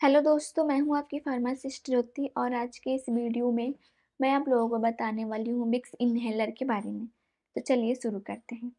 Hello दोस्तों, मैं हूँ आपकी फार्मासिस्ट ज्योति और आज के इस वीडियो में मैं आप लोगों को बताने वाली हूँ विक्स इन्हेलर के बारे में। तो चलिए शुरू करते हैं।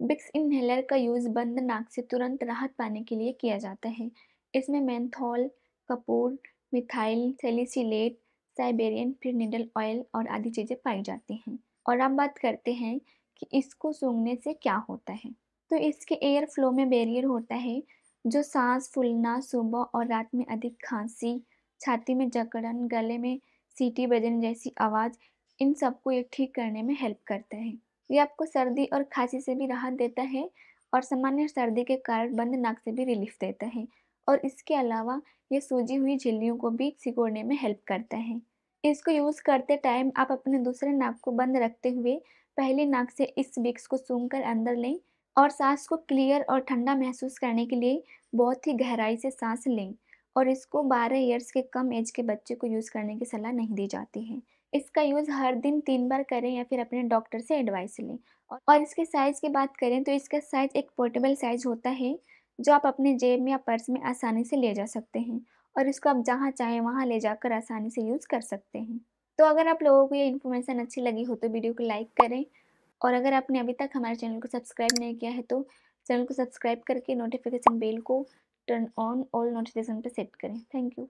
विक्स इन्हेलर का यूज़ बंद नाक से तुरंत राहत पाने के लिए किया जाता है। इसमें menthol, Kapoor, methyl salicylate, Siberian fir needle oil और आदि चीज़ें पाई जाती हैं। और अब बात करते हैं कि इसको सूंघने से क्या होता है। तो इसके एयर फ्लो में बैरियर होता है जो सांस फूलना सुबह और रात में अधिक खांसी, छाती में जकड़न, गले में सीटी बजने जैसी आवाज़, इन सबको ये ठीक करने में हेल्प करता है। ये आपको सर्दी और खांसी से भी राहत देता है और सामान्य सर्दी के कारण बंद नाक से भी रिलीफ देता है और इसके अलावा ये सूजी हुई झिल्लियों को भी सिकोड़ने में हेल्प करता है। इसको यूज़ करते टाइम आप अपने दूसरे नाक को बंद रखते हुए पहले नाक से इस विक्स को सूंघ कर अंदर लें और सांस को क्लियर और ठंडा महसूस करने के लिए बहुत ही गहराई से सांस लें और इसको 12 ईयर्स के कम एज के बच्चे को यूज़ करने की सलाह नहीं दी जाती है। इसका यूज़ हर दिन तीन बार करें या फिर अपने डॉक्टर से एडवाइस लें। और इसके साइज़ की बात करें तो इसका साइज़ एक पोर्टेबल साइज़ होता है, जो आप अपने जेब या पर्स में आसानी से ले जा सकते हैं और इसको आप जहाँ चाहें वहाँ ले जाकर आसानी से यूज़ कर सकते हैं। तो अगर आप लोगों को ये इन्फॉर्मेशन अच्छी लगी हो तो वीडियो को लाइक करें और अगर आपने अभी तक हमारे चैनल को सब्सक्राइब नहीं किया है तो चैनल को सब्सक्राइब करके नोटिफिकेशन बेल को टर्न ऑन ऑल नोटिफिकेशन पर सेट करें। Thank you